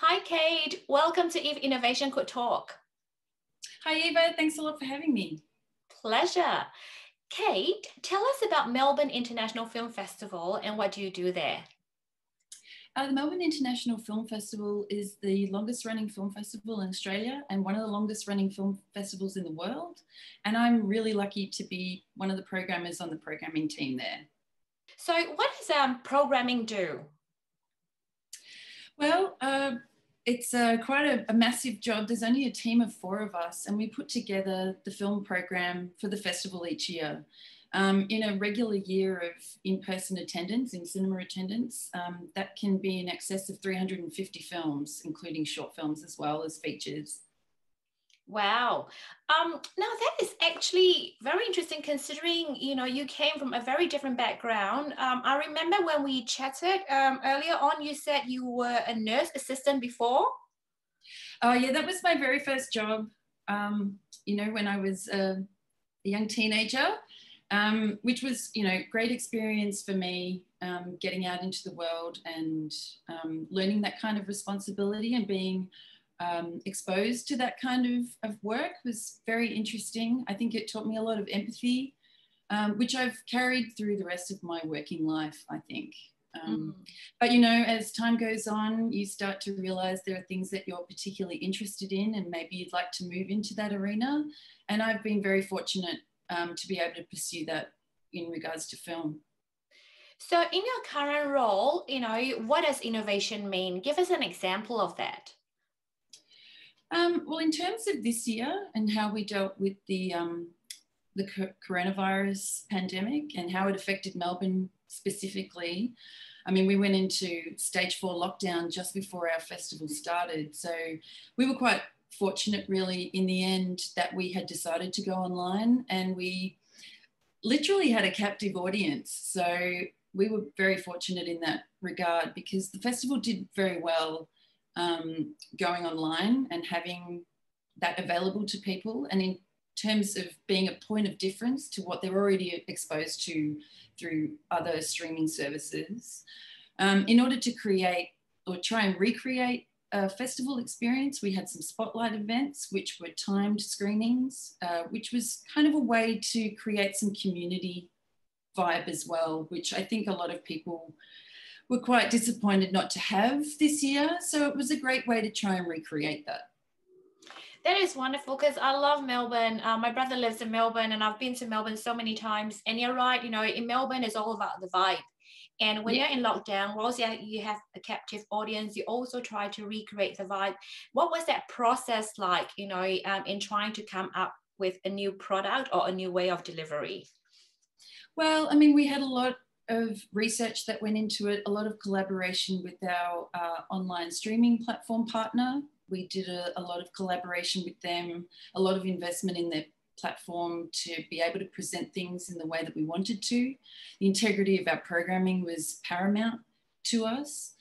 Hi, Kate. Welcome to If Innovation Could Talk. Hi, Eva. Thanks a lot for having me. Pleasure. Kate, tell us about Melbourne International Film Festival and what do you do there? Uh, the Melbourne International Film Festival is the longest running film festival in Australia and one of the longest running film festivals in the world. And I'm really lucky to be one of the programmers on the programming team there. So, what does um, programming do? Well, uh, it's uh, quite a, a, massive job. There's only a team of four of us, and we put together the film program for the festival each year. Um, in a regular year of in person attendance, in cinema attendance, um, that can be in excess of 350 films, including short films as well as features. Wow. Um, now that is actually very interesting considering, you know, you came from a very different background. Um, I remember when we chatted um, earlier on, you said you were a nurse assistant before. Oh yeah, that was my very first job, um, you know, when I was a, a young teenager, um, which was, you know, great experience for me um, getting out into the world and learning that kind of responsibility and being um, exposed to that kind of, of work was very interesting. I think it taught me a lot of empathy, um, which I've carried through the rest of my working life, I think. Um, mm. But you know, as time goes on, you start to realize there are things that you're particularly interested in, and maybe you'd like to move into that arena. And I've been very fortunate um, to be able to pursue that in regards to film. So, in your current role, you know, what does innovation mean? Give us an example of that. Um, well, in terms of this year and how we dealt with the um, the coronavirus pandemic and how it affected Melbourne specifically, I mean, we went into stage four lockdown just before our festival started. So we were quite fortunate, really, in the end, that we had decided to go online and we literally had a captive audience. So we were very fortunate in that regard because the festival did very well um, going online and having that available to people. And in terms of being a point of difference to what they're already exposed to through other streaming services, um, in order to create or try and recreate a festival experience, we had some spotlight events, which were timed screenings, uh, which was kind of a way to create some community vibe as well, which I think a lot of people were quite disappointed not to have this year. So it was a great way to try and recreate that. That is wonderful because I love Melbourne. Uh, my brother lives in Melbourne and I've been to Melbourne so many times. And you're right, you know, in Melbourne, it's all about the vibe. And when yeah. you're in lockdown, whilst you have a captive audience, you also try to recreate the vibe. What was that process like, you know, um, in trying to come up with a new product or a new way of delivery? Well, I mean, we had a lot of research that went into it, a lot of collaboration with our uh, online streaming platform partner. We did a, a, lot of collaboration with them, a lot of investment in their platform to be able to present things in the way that we wanted to. The integrity of our programming was paramount to us.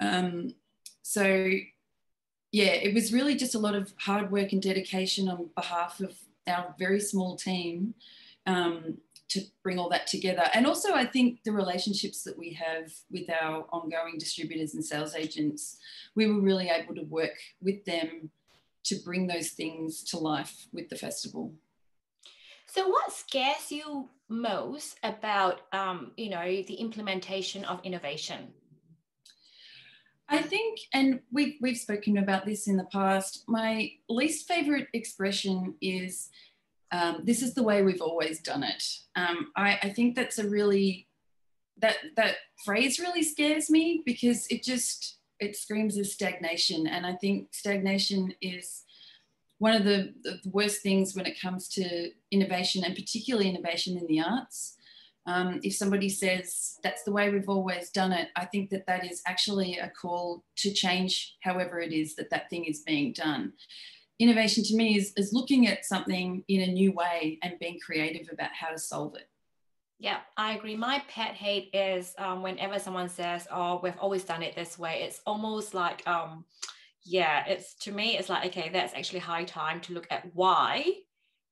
Um, so, yeah, it was really just a lot of hard work and dedication on behalf of our very small team um, to bring all that together. And also, I think the relationships that we have with our ongoing distributors and sales agents, we were really able to work with them to bring those things to life with the festival. So, what scares you most about, um, you know, the implementation of innovation? I think, and we, we've spoken about this in the past, my least favorite expression is um, this is the way we've always done it. Um, I, I think that's a really, that, that phrase really scares me because it just, it screams of stagnation. And I think stagnation is one of the, the worst things when it comes to innovation and particularly innovation in the arts. Um, if somebody says that's the way we've always done it, I think that that is actually a call to change however it is that that thing is being done innovation to me is, is looking at something in a new way and being creative about how to solve it. Yeah, I agree. My pet hate is um, whenever someone says, "Oh, we've always done it this way." It's almost like, um, yeah, it's to me, it's like, okay, that's actually high time to look at why.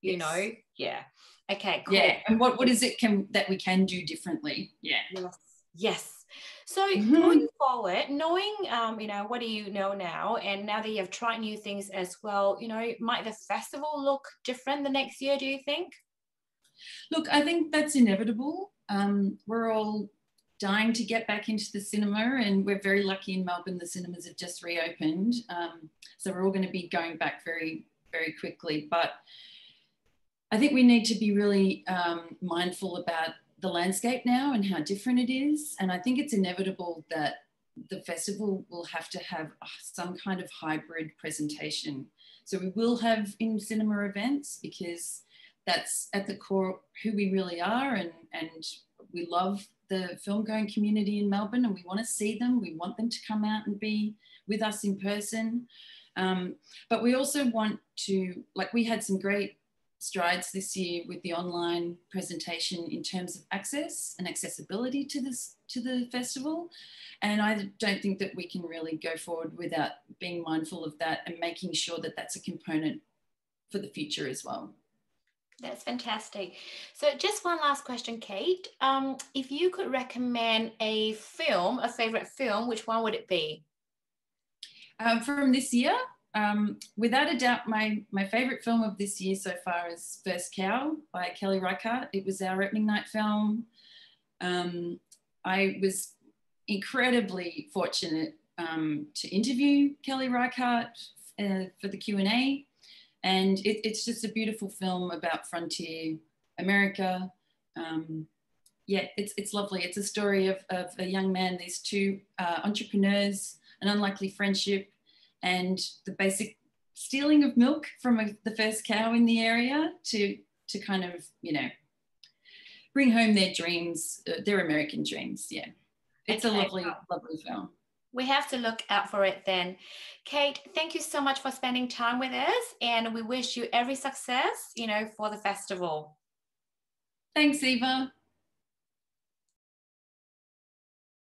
You yes. know, yeah. Okay, cool. Yeah, and what what is it can that we can do differently? Yeah. Yes. Yes. So mm-hmm. going forward, knowing, um, you know, what do you know now? And now that you have tried new things as well, you know, might the festival look different the next year, do you think? Look, I think that's inevitable. Um, we're all dying to get back into the cinema and we're very lucky in Melbourne, the cinemas have just reopened. Um, so we're all going to be going back very, very quickly. But I think we need to be really um, mindful about the landscape now and how different it is. And I think it's inevitable that the festival will have to have some kind of hybrid presentation. So we will have in cinema events because that's at the core who we really are and, and we love the film going community in Melbourne and we want to see them. We want them to come out and be with us in person. Um, but we also want to, like, we had some great strides this year with the online presentation in terms of access and accessibility to this to the festival and i don't think that we can really go forward without being mindful of that and making sure that that's a component for the future as well that's fantastic. So, just one last question, Kate. Um, if you could recommend a film, a favorite film, which one would it be? Um, from this year, um, without a doubt, my, my favorite film of this year so far is First Cow by Kelly Reichardt. It was our opening night film. Um, I was incredibly fortunate um, to interview Kelly Reichardt uh, for the Q&A. And it, it's just a beautiful film about frontier America. Um, yeah, it's, it's lovely. It's a story of, of a young man, these two uh, entrepreneurs, an unlikely friendship, and the basic stealing of milk from a, the first cow in the area to to kind of you know bring home their dreams, uh, their American dreams. Yeah, it's okay. a lovely, lovely film. We have to look out for it then. Kate, thank you so much for spending time with us, and we wish you every success, you know, for the festival. Thanks, Eva.